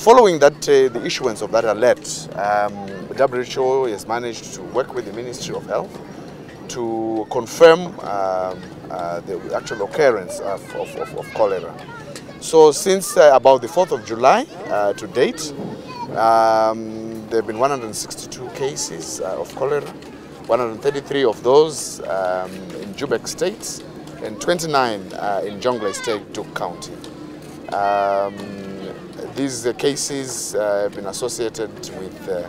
Following that, uh, the issuance of that alert, um, WHO has managed to work with the Ministry of Health to confirm um, uh, the actual occurrence of, of, of, of cholera. So since uh, about the 4th of July uh, to date, um, there have been 162 cases uh, of cholera, 133 of those um, in Jubek State and 29 uh, in Jonglei State, Duk County. Um, these uh, cases have been associated with uh,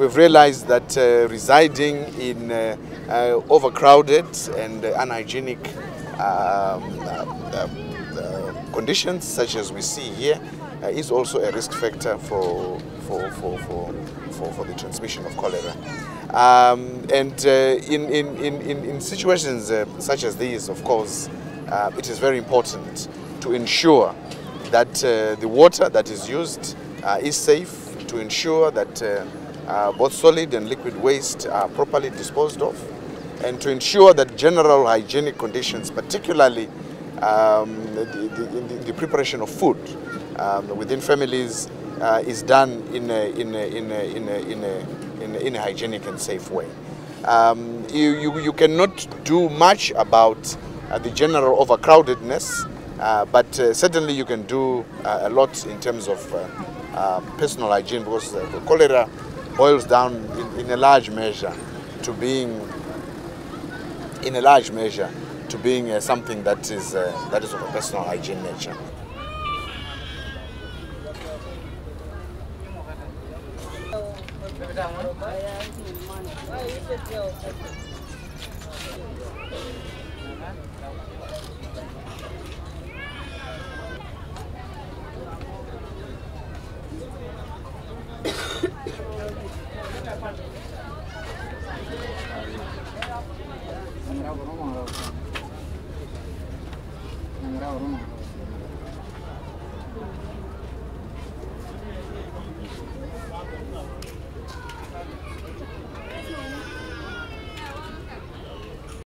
We've realized that uh, residing in uh, uh, overcrowded and uh, unhygienic um, uh, uh, conditions, such as we see here, is also a risk factor for, for, for, for, for, for the transmission of cholera. Um, and in, in, in, in situations such as these, of course, it is very important to ensure that the water that is used is safe, to ensure that uh, both solid and liquid waste are properly disposed of, and to ensure that general hygienic conditions, particularly um, the, the, the, preparation of food um, within families, uh, is done in a, in a, in a, in in a, in a, hygienic and safe way. Um, you, you, you cannot do much about uh, the general overcrowdedness, uh, but uh, certainly you can do uh, a lot in terms of uh, personal hygiene because the cholera boils down in, in a large measure to being in a large measure to being uh, something that is uh, that is of a personal hygiene nature. Bravo, Roma. Bravo, Roma.